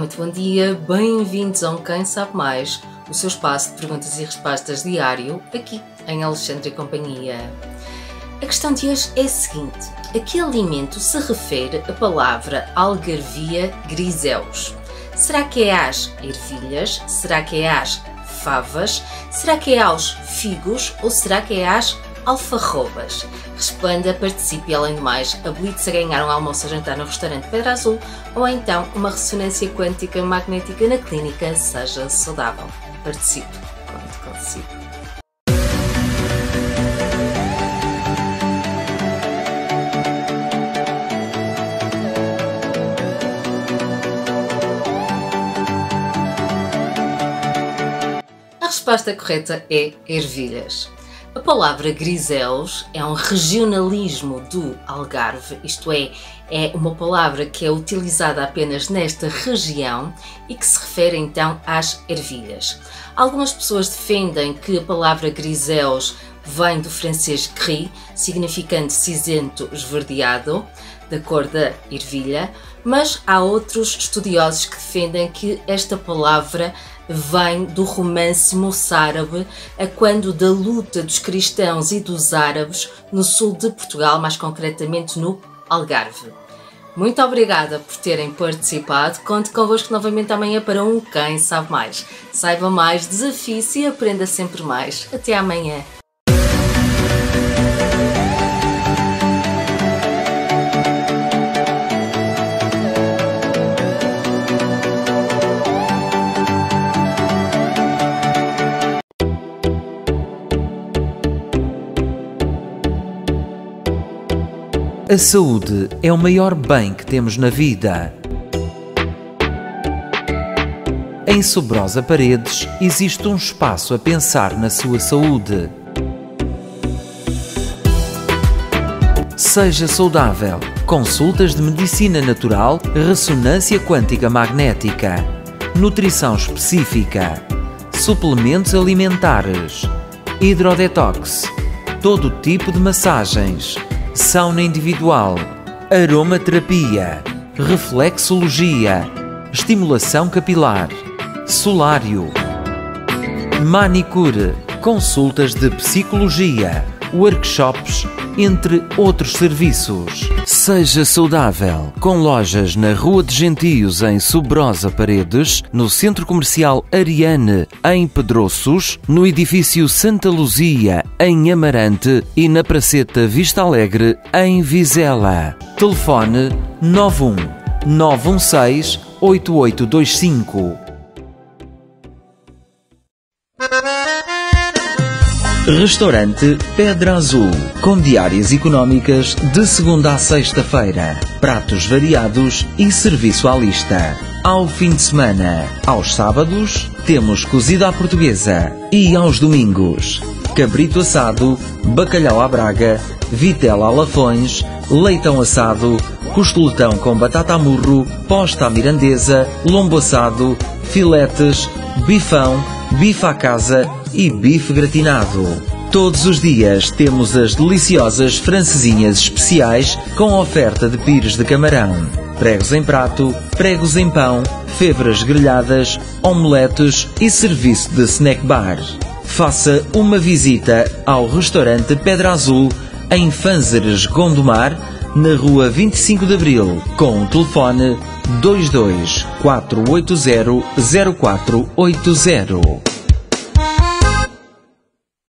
muito bom dia, bem-vindos a um Quem Sabe Mais, o seu espaço de perguntas e respostas diário, aqui em Alexandre e Companhia. A questão de hoje é a seguinte: a que alimento se refere a palavra algarvia griseus? Será que é às ervilhas? Será que é às favas? Será que é aos figos? Ou será que é às alfarrobas? Responda, participe e além do mais, habilite-se a ganhar um almoço ou jantar no restaurante Pedra Azul ou então uma ressonância quântica magnética na clínica Seja Saudável. Participe, quando consigo. A resposta correta é ervilhas. A palavra griseus é um regionalismo do Algarve, isto é, é uma palavra que é utilizada apenas nesta região e que se refere então às ervilhas. Algumas pessoas defendem que a palavra griseus vem do francês gris, significando cinzento esverdeado, da cor da ervilha, mas há outros estudiosos que defendem que esta palavra vem do romance moçárabe, a quando da luta dos cristãos e dos árabes no sul de Portugal, mais concretamente no Algarve. Muito obrigada por terem participado. Conto convosco novamente amanhã para um Quem Sabe Mais. Saiba mais, desafie-se e aprenda sempre mais. Até amanhã. A saúde é o maior bem que temos na vida. Em Sobrosa Paredes existe um espaço a pensar na sua saúde. Seja saudável. Consultas de medicina natural, ressonância quântica magnética, nutrição específica, suplementos alimentares, hidrodetox, todo tipo de massagens sauna individual, aromaterapia, reflexologia, estimulação capilar, solário, manicure, consultas de psicologia, workshops, entre outros serviços. Seja saudável, com lojas na Rua de Gentios, em Subrosa Paredes, no Centro Comercial Ariane, em Pedroços, no Edifício Santa Luzia, em Amarante e na Praceta Vista Alegre, em Vizela. Telefone 91 916 8825 Restaurante Pedra Azul, com diárias económicas de segunda a sexta-feira, pratos variados e serviço à lista. Ao fim de semana, aos sábados, temos cozida à portuguesa e aos domingos, cabrito assado, bacalhau à braga, vitela a lafões, leitão assado, costeletão com batata a murro, posta à mirandesa, lombo assado, filetes, bifão, bife à casa e bife gratinado. Todos os dias temos as deliciosas francesinhas especiais com oferta de pires de camarão, pregos em prato, pregos em pão, febras grelhadas, omeletes e serviço de snack bar. Faça uma visita ao restaurante Pedra Azul em Fanzeres Gondomar, na rua 25 de Abril, com o telefone 22 480 0480.